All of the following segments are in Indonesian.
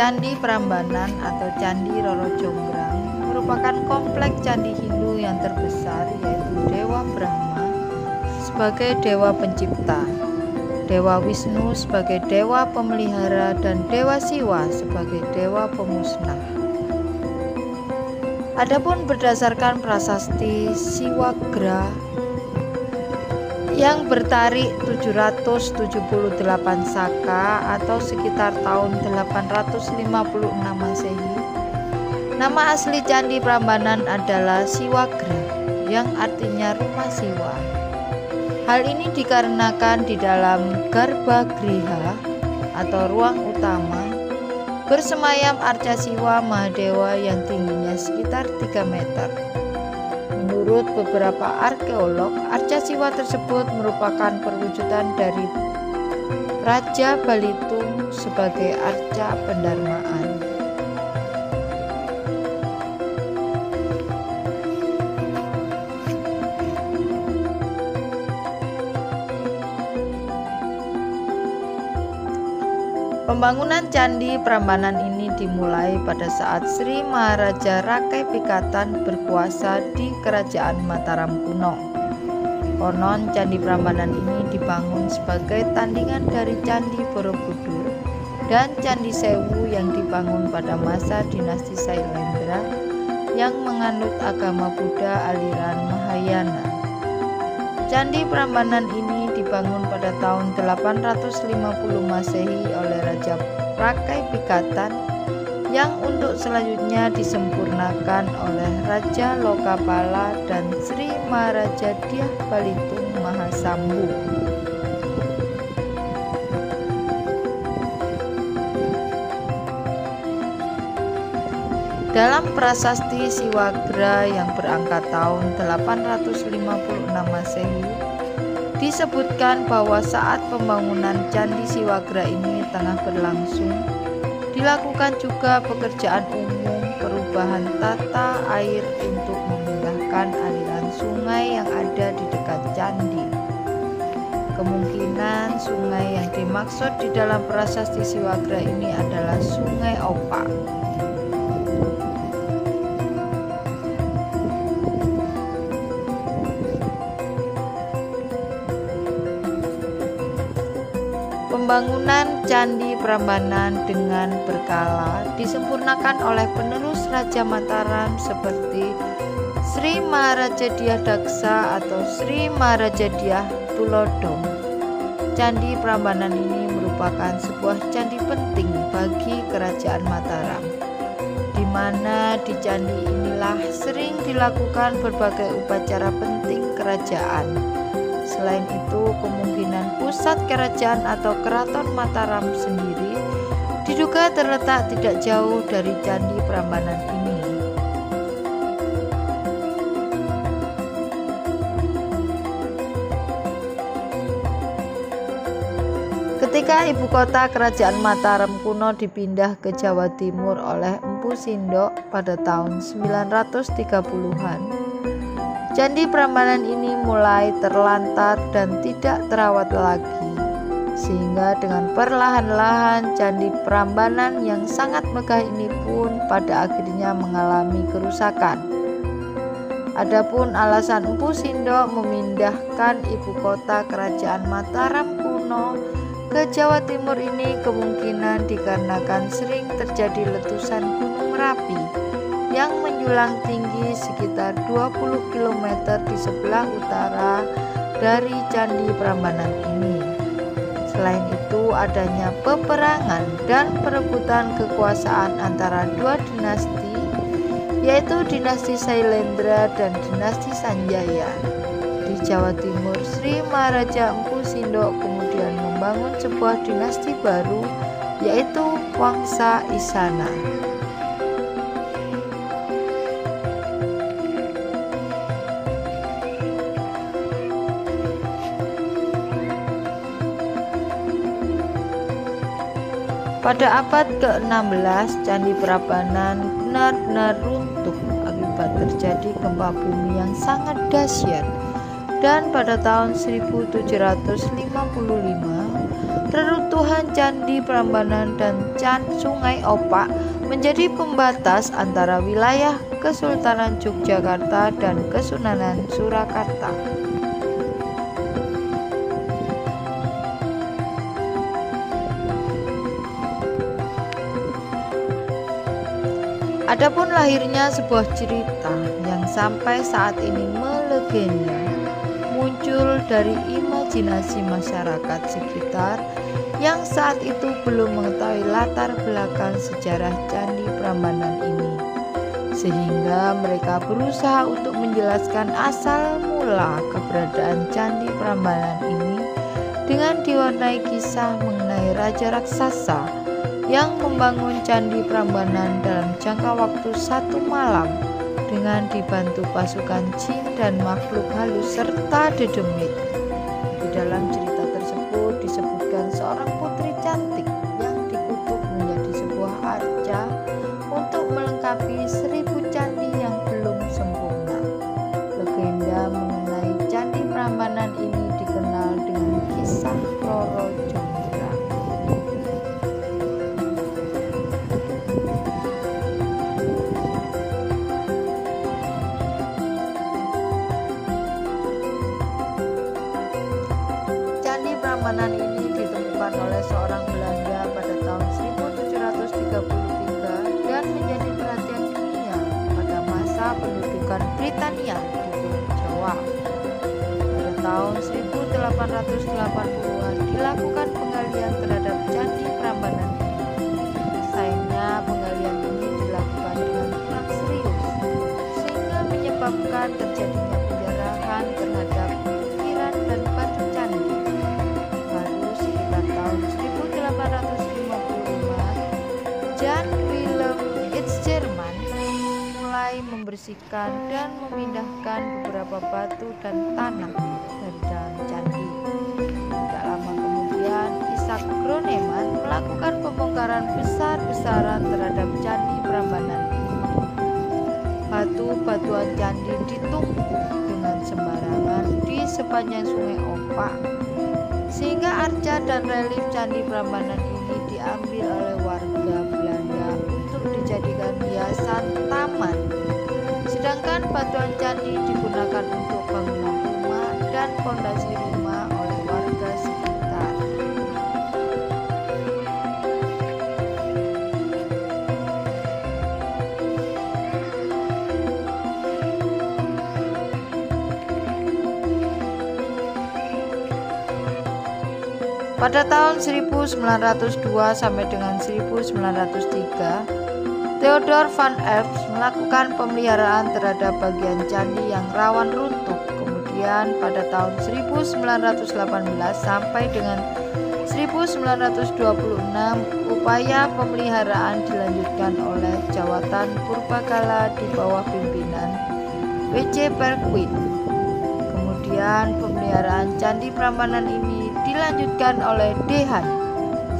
Candi Prambanan atau Candi Roro Jonggrang merupakan kompleks candi Hindu yang terbesar yaitu Dewa Brahma sebagai dewa pencipta, Dewa Wisnu sebagai dewa pemelihara dan Dewa Siwa sebagai dewa pemusnah. Adapun berdasarkan prasasti Siwagra yang bertarik 778 Saka atau sekitar tahun 856 Masehi. Nama asli Candi Prambanan adalah Siwagra yang artinya rumah Siwa. Hal ini dikarenakan di dalam Garba Griha atau ruang utama bersemayam Arca Siwa Mahadewa yang tingginya sekitar 3 meter. Menurut beberapa arkeolog, arca siwa tersebut merupakan perwujudan dari Raja Balitung sebagai arca pendarmaan. Pembangunan Candi Prambanan ini dimulai pada saat Sri Maharaja Rakai Pikatan berkuasa di Kerajaan Mataram kuno. Konon Candi Prambanan ini dibangun sebagai tandingan dari Candi Borobudur dan Candi Sewu yang dibangun pada masa dinasti Sailendra yang menganut agama Buddha aliran Mahayana. Candi Prambanan ini dibangun pada tahun 850 Masehi oleh Raja Prakai Pikatan yang untuk selanjutnya disempurnakan oleh Raja Lokapala dan Sri Maharaja Dyah Balitung Mahasambu. Dalam prasasti Siwagra yang berangkat tahun 856 Masehi Disebutkan bahwa saat pembangunan Candi Siwagra ini tengah berlangsung, dilakukan juga pekerjaan umum perubahan tata air untuk memindahkan aliran sungai yang ada di dekat candi. Kemungkinan sungai yang dimaksud di dalam prasasti Siwagra ini adalah Sungai Opak. Pembangunan Candi Prambanan dengan berkala disempurnakan oleh penerus Raja Mataram seperti Sri Maharaja Dyah Daksa atau Sri Maharaja Dyah Tulodong. Candi Prambanan ini merupakan sebuah candi penting bagi Kerajaan Mataram, di mana di candi inilah sering dilakukan berbagai upacara penting kerajaan Selain itu, kemungkinan pusat kerajaan atau keraton Mataram sendiri diduga terletak tidak jauh dari Candi Prambanan ini. Ketika ibu kota kerajaan Mataram kuno dipindah ke Jawa Timur oleh Empu Sindok pada tahun 930-an, Candi Prambanan ini mulai terlantar dan tidak terawat lagi, sehingga dengan perlahan-lahan Candi Prambanan yang sangat megah ini pun pada akhirnya mengalami kerusakan. Adapun alasan Empu Sindok memindahkan ibu kota kerajaan Mataram kuno ke Jawa Timur ini kemungkinan dikarenakan sering terjadi letusan Gunung Merapi yang menjulang tinggi sekitar 20 km di sebelah utara dari Candi Prambanan ini. Selain itu, adanya peperangan dan perebutan kekuasaan antara dua dinasti, yaitu dinasti Sailendra dan dinasti Sanjaya. Di Jawa Timur, Sri Maharaja Empu Sindok kemudian membangun sebuah dinasti baru, yaitu Wangsa Isana. Pada abad ke-16, Candi Prambanan benar-benar runtuh akibat terjadi gempa bumi yang sangat dahsyat. Dan pada tahun 1755, reruntuhan Runtuhan Candi Prambanan dan Can Sungai Opak menjadi pembatas antara wilayah Kesultanan Yogyakarta dan Kesunanan Surakarta. Adapun lahirnya sebuah cerita yang sampai saat ini melegenda muncul dari imajinasi masyarakat sekitar yang saat itu belum mengetahui latar belakang sejarah Candi Prambanan ini. Sehingga mereka berusaha untuk menjelaskan asal mula keberadaan Candi Prambanan ini dengan diwarnai kisah mengenai Raja Raksasa yang membangun Candi Prambanan dalam jangka waktu satu malam dengan dibantu pasukan jin dan makhluk halus serta dedemit. Ditemukan oleh seorang Belanda pada tahun 1733 dan menjadi perhatian dunia pada masa pendudukan Britania di Pulau Jawa. Pada tahun 1880-an dilakukan penggalian terhadap Candi Prambanan. Sayangnya penggalian ini dilakukan dengan kurang serius sehingga menyebabkan terjadinya membersihkan dan memindahkan beberapa batu dan tanah dari dalam candi. Tidak lama kemudian, Isaac Groneman melakukan pembongkaran besar-besaran terhadap candi Prambanan. Batu-batuan candi ditumpuk dengan sembarangan di sepanjang sungai Opak sehingga arca dan relief Candi Prambanan ini diambil oleh warga Belanda untuk dijadikan hiasan. Batuan candi digunakan untuk bangunan rumah dan fondasi rumah oleh warga sekitar. Pada tahun 1902 sampai dengan 1903, Theodor van Elst melakukan pemeliharaan terhadap bagian candi yang rawan runtuh. Kemudian pada tahun 1918 sampai dengan 1926, upaya pemeliharaan dilanjutkan oleh Jawatan Purbakala di bawah pimpinan W.C. Perquin. Kemudian pemeliharaan Candi Prambanan ini dilanjutkan oleh Dehan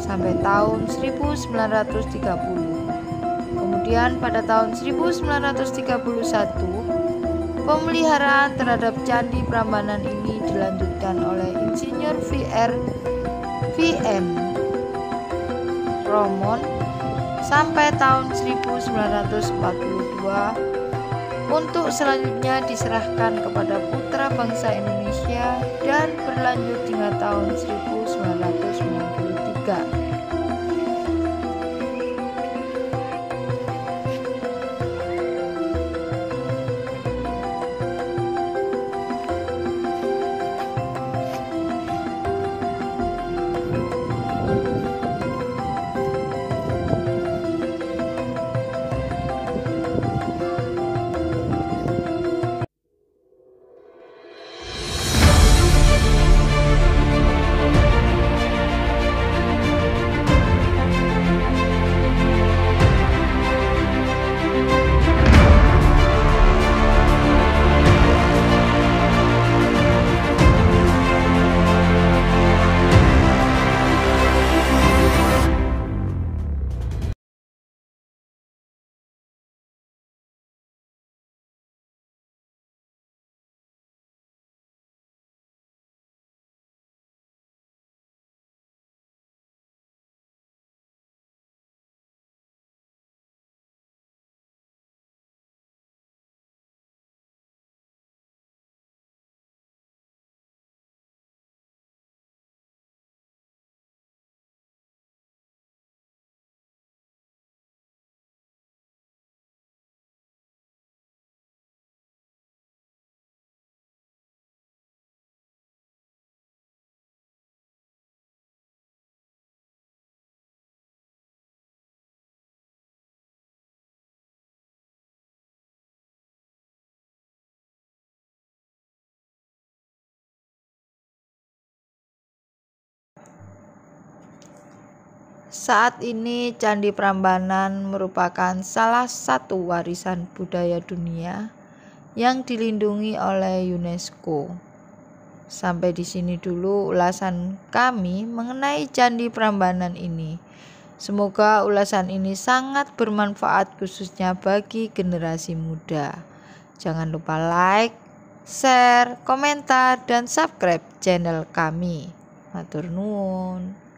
sampai tahun 1930. Kemudian pada tahun 1931, pemeliharaan terhadap Candi Prambanan ini dilanjutkan oleh Insinyur VR VM Romon sampai tahun 1942 untuk selanjutnya diserahkan kepada putra bangsa Indonesia dan berlanjut hingga tahun 1993. Saat ini Candi Prambanan merupakan salah satu warisan budaya dunia yang dilindungi oleh UNESCO. Sampai di sini dulu ulasan kami mengenai Candi Prambanan ini. Semoga ulasan ini sangat bermanfaat khususnya bagi generasi muda. Jangan lupa like, share, komentar, dan subscribe channel kami. Matur nuwun.